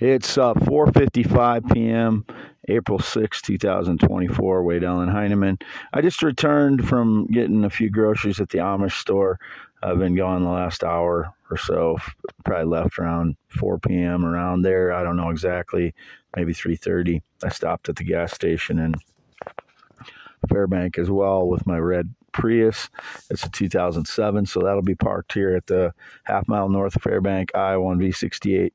It's uh, 4:55 p.m. April 6, 2024, Wade Allen Heineman. I just returned from getting a few groceries at the Amish store. I've been gone the last hour or so. Probably left around 4 p.m. around there. I don't know exactly. Maybe 3:30. I stopped at the gas station in Fairbank as well with my red Prius. It's a 2007, so that'll be parked here at the half mile north of Fairbank, Iowa on V68.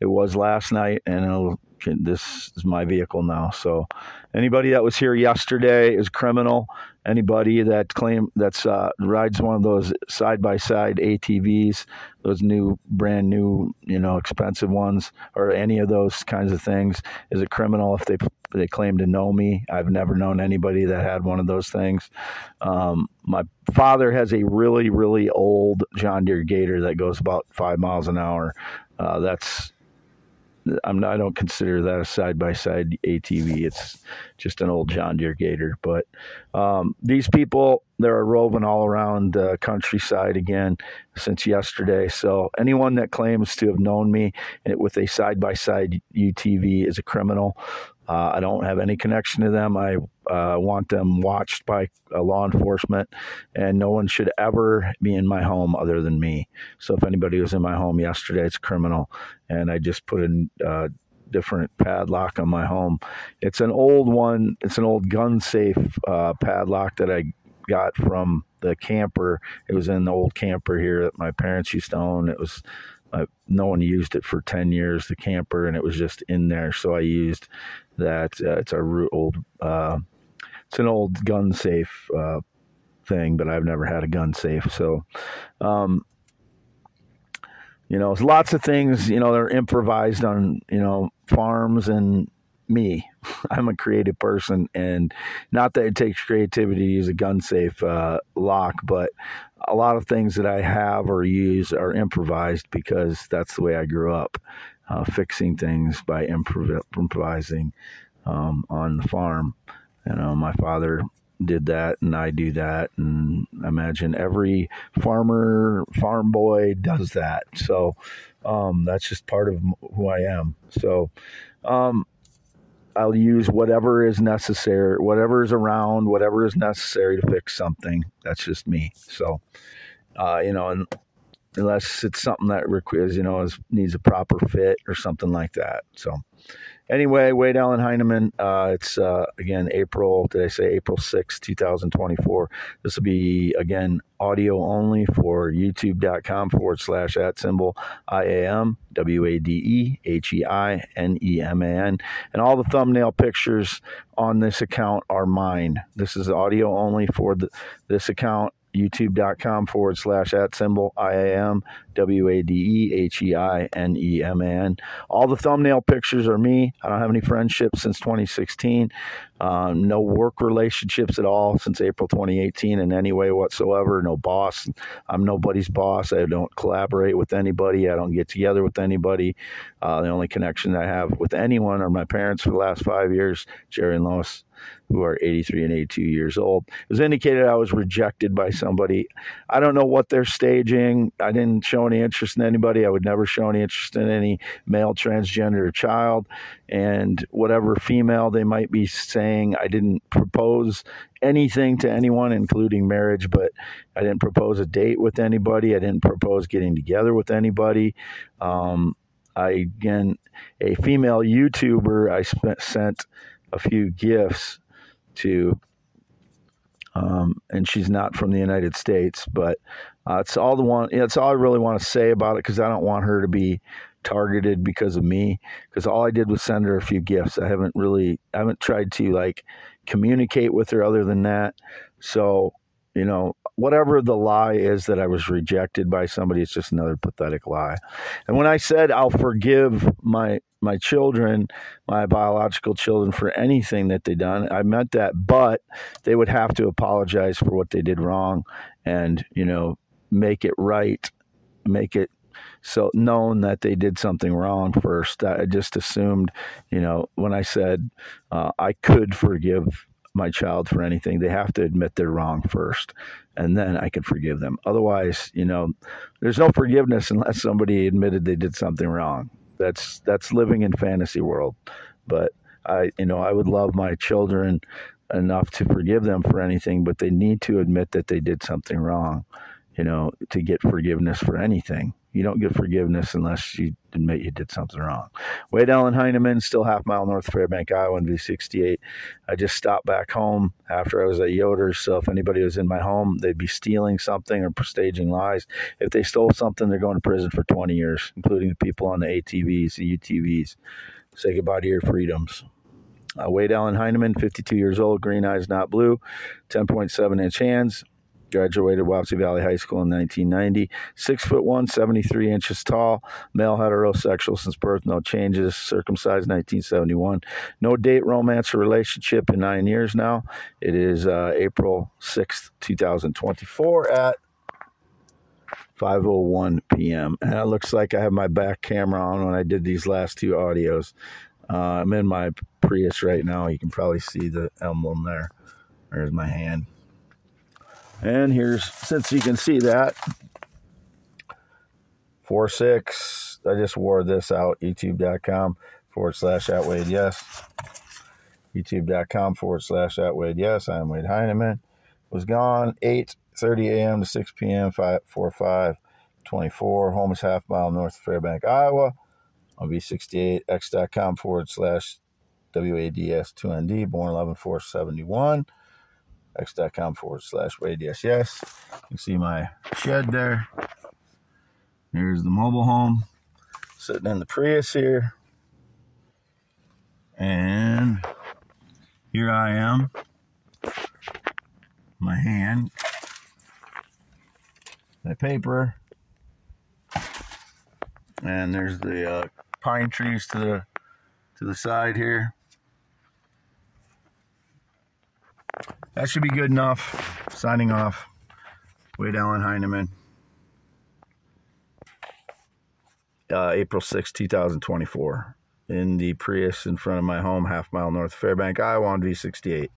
It was last night, and this is my vehicle now. So anybody that was here yesterday is criminal. Anybody that claim that's uh, rides one of those side by side ATVs, those new brand new you know expensive ones, or any of those kinds of things, is a criminal if they they claim to know me. I've never known anybody that had one of those things. Um, my father has a really really old John Deere Gator that goes about five miles an hour. Uh, that's I'm not, I don't consider that a side by side ATV. It's just an old John Deere Gator. But um, these people, they're roving all around the countryside again since yesterday. So anyone that claims to have known me with a side by side UTV is a criminal. Uh, I don't have any connection to them. I uh, want them watched by uh, law enforcement, and no one should ever be in my home other than me. So if anybody was in my home yesterday, it's criminal, and I just put a uh, different padlock on my home. It's an old one. It's an old gun safe uh, padlock that I got from the camper. It was in the old camper here that my parents used to own. It was uh, no one used it for 10 years, the camper, and it was just in there. So I used that. Uh, it's a old, uh, it's an old gun safe uh, thing, but I've never had a gun safe. So, um, you know, lots of things, you know, they're improvised on, you know, farms and me. I'm a creative person, and not that it takes creativity to use a gun safe uh, lock, but a lot of things that I have or use are improvised because that's the way I grew up, uh, fixing things by improv- improvising um, on the farm. You know, my father did that, and I do that, and I imagine every farmer, farm boy does that. So um, that's just part of who I am. So. Um, I'll use whatever is necessary, whatever is around, whatever is necessary to fix something. That's just me. So, uh, you know, and unless it's something that requires, you know, is, needs a proper fit or something like that. So, Anyway, Wade Allen Heineman. Uh, it's uh, again April. Did I say April 6, 2024? This will be again audio only for youtube.com forward slash at symbol I A M W A D E H E I N E M A N. And all the thumbnail pictures on this account are mine. This is audio only for the, this account youtube.com forward slash at symbol I A M W A D E H E I N E M A N. All the thumbnail pictures are me. I don't have any friendships since 2016. Um, no work relationships at all since April 2018 in any way whatsoever. No boss. I'm nobody's boss. I don't collaborate with anybody. I don't get together with anybody. Uh, the only connection I have with anyone are my parents for the last five years, Jerry and Lois who are 83 and 82 years old. It was indicated I was rejected by somebody. I don't know what they're staging. I didn't show any interest in anybody. I would never show any interest in any male transgender child. And whatever female they might be saying, I didn't propose anything to anyone, including marriage, but I didn't propose a date with anybody. I didn't propose getting together with anybody. Um, I, again, a female YouTuber, I spent, sent a few gifts to, um, and she's not from the United States, but uh, it's all the one. It's all I really want to say about it because I don't want her to be targeted because of me. Because all I did was send her a few gifts. I haven't really, I haven't tried to like communicate with her other than that. So you know, whatever the lie is that I was rejected by somebody, it's just another pathetic lie. And when I said I'll forgive my my children, my biological children, for anything that they done, I meant that, but they would have to apologize for what they did wrong, and you know, make it right, make it so known that they did something wrong first. I just assumed, you know, when I said uh, I could forgive my child for anything, they have to admit they're wrong first, and then I can forgive them. Otherwise, you know, there's no forgiveness unless somebody admitted they did something wrong. That's that's living in fantasy world. But I, you know, I would love my children enough to forgive them for anything, but they need to admit that they did something wrong, you know, to get forgiveness for anything. You don't get forgiveness unless you admit you did something wrong. Wade Allen Heineman, still half mile north of Fairbank, Iowa, in V68. I just stopped back home after I was at Yoder's, so if anybody was in my home, they'd be stealing something or staging lies. If they stole something, they're going to prison for 20 years, including the people on the ATVs, the UTVs. Say goodbye to your freedoms. Uh, Wade Allen Heineman, 52 years old, green eyes, not blue, 10.7 inch hands. Graduated Wapsie Valley High School in 1990. Six foot one, 73 inches tall. Male heterosexual since birth, no changes. Circumcised 1971. No date, romance, or relationship in nine years now. It is uh, April 6th, 2024 at 5:01 p.m. And it looks like I have my back camera on when I did these last two audios. Uh, I'm in my Prius right now. You can probably see the emblem there. There's my hand. And here's, since you can see that, 4 6. I just wore this out, youtube.com forward slash Wade Yes. YouTube.com forward slash Wade Yes. I'm Wade Heineman. Was gone 8 30 a.m. to 6 p.m. 5 4 5 24. Home is half mile north of Fairbank, Iowa. On V68, x.com forward slash WADS2ND, born 11 471 x.com forward slash Wade Yes Yes. You can see my shed there. Here's the mobile home sitting in the Prius here. And here I am. My hand. My paper. And there's the uh, pine trees to the to the side here. That should be good enough. Signing off. Wade Allen Heineman. Uh, April 6, 2024. In the Prius in front of my home, half mile north of Fairbank, Iowa on V68.